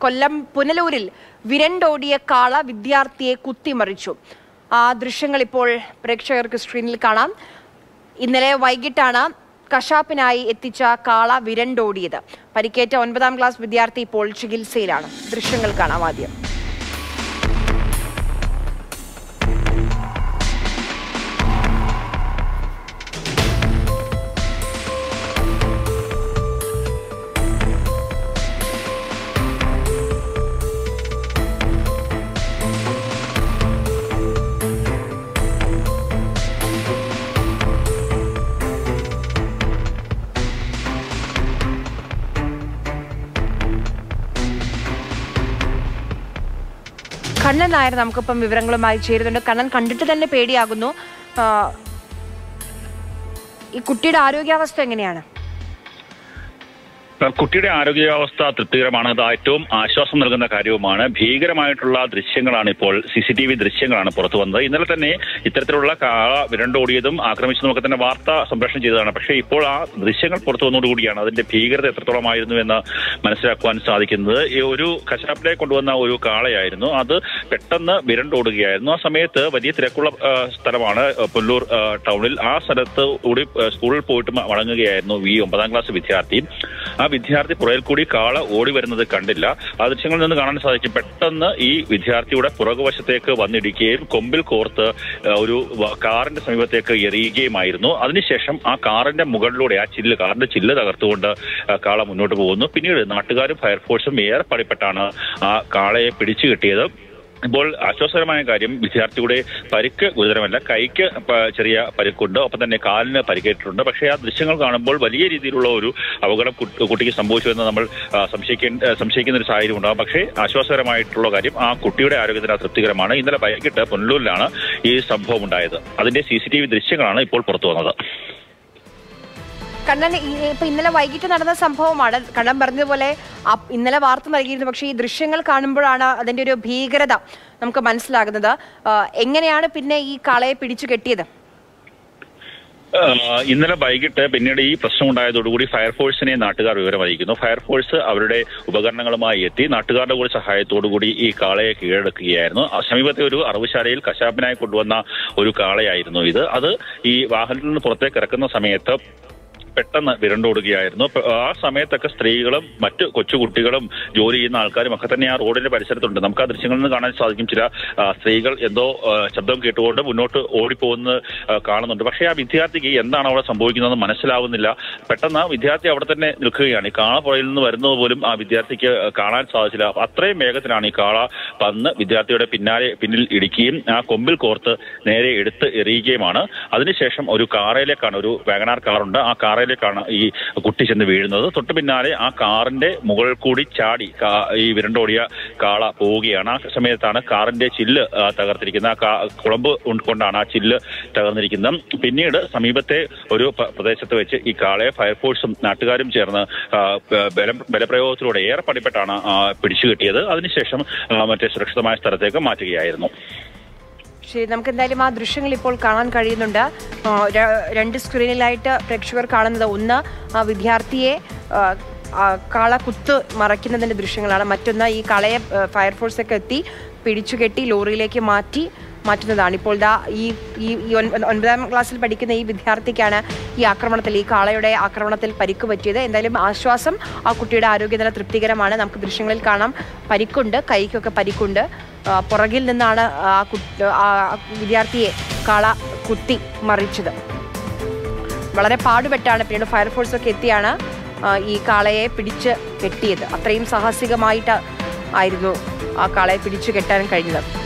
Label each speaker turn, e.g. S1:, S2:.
S1: കൊല്ലം പുനലൂരിൽ വിരണ്ടോടിയ കാള വിദ്യാർത്ഥിയെ കുത്തിമറിച്ചു. ആ ദൃശ്യങ്ങൾ ഇപ്പോൾ പ്രേക്ഷകർക്ക് സ്ക്രീനിൽ കാണാം. ഇന്നലെ വൈകിട്ടാണ് കശാപ്പിനായി എത്തിച്ച കാള വിരണ്ടോടിയത്. പരിക്കേറ്റ ഒൻപതാം ക്ലാസ് വിദ്യാർത്ഥി ഇപ്പോൾ ചികിത്സയിലാണ്. ദൃശ്യങ്ങൾ കാണാം ആദ്യം. കണ്ണൻ നായർ നമുക്കിപ്പം വിവരങ്ങളുമായി ചേരുന്നുണ്ട്. കണ്ണൻ കണ്ടിട്ട് തന്നെ പേടിയാകുന്നു. ഈ കുട്ടിയുടെ ആരോഗ്യാവസ്ഥ എങ്ങനെയാണ്?
S2: കുട്ടിയുടെ ആരോഗ്യാവസ്ഥ തൃപ്തികരമാണ് അത് ഏറ്റവും ആശ്വാസം നൽകുന്ന കാര്യവുമാണ്. ഭീകരമായിട്ടുള്ള ദൃശ്യങ്ങളാണ് ഇപ്പോൾ സി സി ടി വി ദൃശ്യങ്ങളാണ് പുറത്തു വന്നത്. ഇന്നലെ തന്നെ ഇത്തരത്തിലുള്ള കാള വിരണ്ടോടിയതും ആക്രമിച്ചു ഒക്കെ തന്നെ വാർത്ത സംപ്രേഷണം ചെയ്തതാണ്. പക്ഷേ ഇപ്പോൾ ആ ദൃശ്യങ്ങൾ പുറത്തു വന്നതോടുകൂടിയാണ് അതിന്റെ ഭീകരത എത്രത്തോളമായിരുന്നു എന്ന് മനസ്സിലാക്കുവാൻ സാധിക്കുന്നത്. ഒരു കശാപ്പിലെ കൊണ്ടുവന്ന ഒരു കാളയായിരുന്നു. അത് പെട്ടെന്ന് വിരണ്ടോടുകയായിരുന്നു. ആ സമയത്ത് വലിയ തിരക്കുള്ള സ്ഥലമാണ് പുല്ലൂർ ടൗണിൽ. ആ സ്ഥലത്ത് കൂടി സ്കൂളിൽ പോയിട്ട് മടങ്ങുകയായിരുന്നു വി ഒമ്പതാം ക്ലാസ് വിദ്യാർത്ഥി. ആ വിദ്യാർത്ഥി പുറകിൽ കൂടി കാള ഓടി വരുന്നത് കണ്ടില്ല. ആ ദൃശ്യങ്ങളിൽ നിന്ന് കാണാൻ സാധിക്കും. പെട്ടെന്ന് ഈ വിദ്യാർത്ഥിയുടെ പുറകുവശത്തേക്ക് വന്നിടിക്കുകയും കൊമ്പിൽ കോർത്ത് ഒരു കാറിന്റെ സമീപത്തേക്ക് എറിയുകയുമായിരുന്നു. അതിനുശേഷം ആ കാറിന്റെ മുകളിലൂടെ ആ ചില്ല് കാറിന്റെ ചില്ല് തകർത്തുകൊണ്ട് കാള മുന്നോട്ട് പോകുന്നു. പിന്നീട് നാട്ടുകാരും ഫയർഫോഴ്സും ഏറെ പടിപ്പെട്ടാണ് ആ കാളയെ പിടിച്ചു കിട്ടിയത്. ഇപ്പോൾ ആശ്വാസകരമായ കാര്യം വിദ്യാർത്ഥിയുടെ പരിക്ക് ഗുരുതരമല്ല. കൈക്ക് ചെറിയ പരിക്കുണ്ട്. ഒപ്പം തന്നെ കാലിന് പരിക്കേറ്റിട്ടുണ്ട്. പക്ഷേ ആ ദൃശ്യങ്ങൾ കാണുമ്പോൾ വലിയ രീതിയിലുള്ള ഒരു അപകടം കുട്ടി- കുട്ടിക്ക് സംഭവിച്ചു എന്ന് നമ്മൾ സംശയിക്കേണ്ട സംശയിക്കുന്ന ഒരു സാഹചര്യം ഉണ്ടാകും. പക്ഷേ ആശ്വാസകരമായിട്ടുള്ള കാര്യം ആ കുട്ടിയുടെ ആരോഗ്യത്തിന് തൃപ്തികരമാണ്. ഇന്നലെ വൈകിട്ട് പുനലൂരിലാണ് ഈ സംഭവം ഉണ്ടായത്. അതിന്റെ സി ദൃശ്യങ്ങളാണ് ഇപ്പോൾ പുറത്തു വന്നത്.
S1: കണ്ണൻ ഇപ്പൊ ഇന്നലെ വൈകിട്ട് നടന്ന സംഭവമാണ്. കണ്ണൻ പറഞ്ഞതുപോലെ ഇന്നലെ വാർത്ത നൽകിയിരുന്നു. പക്ഷേ ഈ ദൃശ്യങ്ങൾ കാണുമ്പോഴാണ് അതിന്റെ ഒരു ഭീകരത നമുക്ക് മനസ്സിലാകുന്നത്. എങ്ങനെയാണ് പിന്നെ ഈ കാളയെ പിടിച്ചു കെട്ടിയത്?
S2: ഇന്നലെ വൈകിട്ട് പിന്നീട് ഈ പ്രശ്നം ഉണ്ടായതോടുകൂടി ഫയർഫോഴ്സിനെ നാട്ടുകാർ വിവരം അറിയിക്കുന്നു. ഫയർഫോഴ്സ് അവരുടെ ഉപകരണങ്ങളുമായി എത്തി. നാട്ടുകാരുടെ കൂടി സഹായത്തോടുകൂടി ഈ കാളയെ കീഴടക്കുകയായിരുന്നു. സമീപത്തെ ഒരു അറവുശാലയിൽ കശാപ്പിനായി കൊണ്ടുവന്ന ഒരു കാളയായിരുന്നു ഇത്. അത് ഈ വാഹനത്തിൽ നിന്ന് പുറത്തേക്ക് ഇറക്കുന്ന സമയത്ത് പെട്ടെന്ന് വിരണ്ടോടുകയായിരുന്നു. ആ സമയത്തൊക്കെ സ്ത്രീകളും മറ്റ് കൊച്ചുകുട്ടികളും ജോലി ചെയ്യുന്ന ആൾക്കാരും ഒക്കെ തന്നെ ആ റോഡിന്റെ പരിസരത്തുണ്ട്. നമുക്ക് ആ ദൃശ്യങ്ങളിൽ നിന്ന് കാണാൻ സാധിക്കും ചില സ്ത്രീകൾ എന്തോ ശബ്ദം കേട്ടുകൊണ്ട് മുന്നോട്ട് ഓടിപ്പോകുന്നത് കാണുന്നുണ്ട്. പക്ഷേ ആ വിദ്യാർത്ഥിക്ക് എന്താണ് അവിടെ സംഭവിക്കുന്നതെന്ന് മനസ്സിലാവുന്നില്ല. പെട്ടെന്ന് ആ വിദ്യാർത്ഥി അവിടെ തന്നെ നിൽക്കുകയാണ്. ഈ കാള പുഴയിൽ നിന്ന് വരുന്നത് പോലും ആ വിദ്യാർത്ഥിക്ക് കാണാൻ സാധിച്ചില്ല. അത്രയും വേഗത്തിലാണ് ഈ കാള വന്ന് വിദ്യാർത്ഥിയുടെ പിന്നാലെ പിന്നിൽ ഇടിക്കുകയും ആ കൊമ്പിൽ കോർത്ത് നേരെ എടുത്ത് എറിയുകയുമാണ്. അതിനുശേഷം ഒരു കാറയിലേക്കാണ് ഒരു വാഗനാർ കാറുണ്ട്. ആ കാറയിലേക്കാണ് ഈ കുട്ടി ചെന്ന് വീഴുന്നത്. തൊട്ട് പിന്നാലെ ആ കാറിന്റെ മുകൾ കൂടി ചാടി ഈ വിരണ്ടോടിയ കാള പോവുകയാണ്. ആ സമയത്താണ് കാറിന്റെ ചില്ല് തകർത്തിരിക്കുന്നത്. ആ കുളമ്പ് കൊണ്ടാണ് ആ ചില്ല് തകർന്നിരിക്കുന്നത്. പിന്നീട് സമീപത്തെ ഒരു പ്രദേശത്ത് വെച്ച് ഈ കാളയെ ഫയർഫോഴ്സും നാട്ടുകാരും ചേർന്ന് ബലം ബലപ്രയോഗത്തിലൂടെ ഏറെ പടിപ്പെട്ടാണ് പിടിച്ചു കിട്ടിയത് അതിനുശേഷം മറ്റേ സുരക്ഷിതമായ സ്ഥലത്തേക്ക് മാറ്റുകയായിരുന്നു.
S1: ശരി നമുക്ക് എന്തായാലും ആ ദൃശ്യങ്ങൾ ഇപ്പോൾ കാണാൻ കഴിയുന്നുണ്ട്. രണ്ട് സ്ക്രീനിലായിട്ട് പ്രേക്ഷകർ കാണുന്നത്. ഒന്ന് ആ വിദ്യാർത്ഥിയെ കള കുത്ത് മറയ്ക്കുന്നതിന്റെ ദൃശ്യങ്ങളാണ്. മറ്റൊന്ന് ഈ കളയെ ഫയർഫോഴ്സൊക്കെ എത്തി പിടിച്ചുകെട്ടി ലോറിയിലേക്ക് മാറ്റി മാറ്റുന്നതാണ്. ഇപ്പോൾ ദാ ഈ ഈ ഈ ഒൻപ- ഒൻപതാം ക്ലാസ്സിൽ പഠിക്കുന്ന ഈ വിദ്യാർത്ഥിക്കാണ് ഈ ആക്രമണത്തിൽ ഈ കാളയുടെ ആക്രമണത്തിൽ പരിക്ക് പറ്റിയത്. എന്തായാലും ആശ്വാസം ആ കുട്ടിയുടെ ആരോഗ്യനില തൃപ്തികരമാണ്. നമുക്ക് ദൃശ്യങ്ങളിൽ കാണാം. പരിക്കുണ്ട് കൈക്കൊക്കെ പരിക്കുണ്ട്. പുറകിൽ നിന്നാണ് ആ വിദ്യാർത്ഥിയെ കാള കുത്തി മറിച്ചത്. വളരെ പാടുപെട്ടാണ്. പിന്നീട് ഫയർഫോഴ്സ് ഒക്കെ എത്തിയാണ് ഈ കാളയെ പിടിച്ച് കെട്ടിയത്. അത്രയും സാഹസികമായിട്ട് ആയിരുന്നു ആ കാളയെ പിടിച്ചു കെട്ടാൻ കഴിഞ്ഞത്.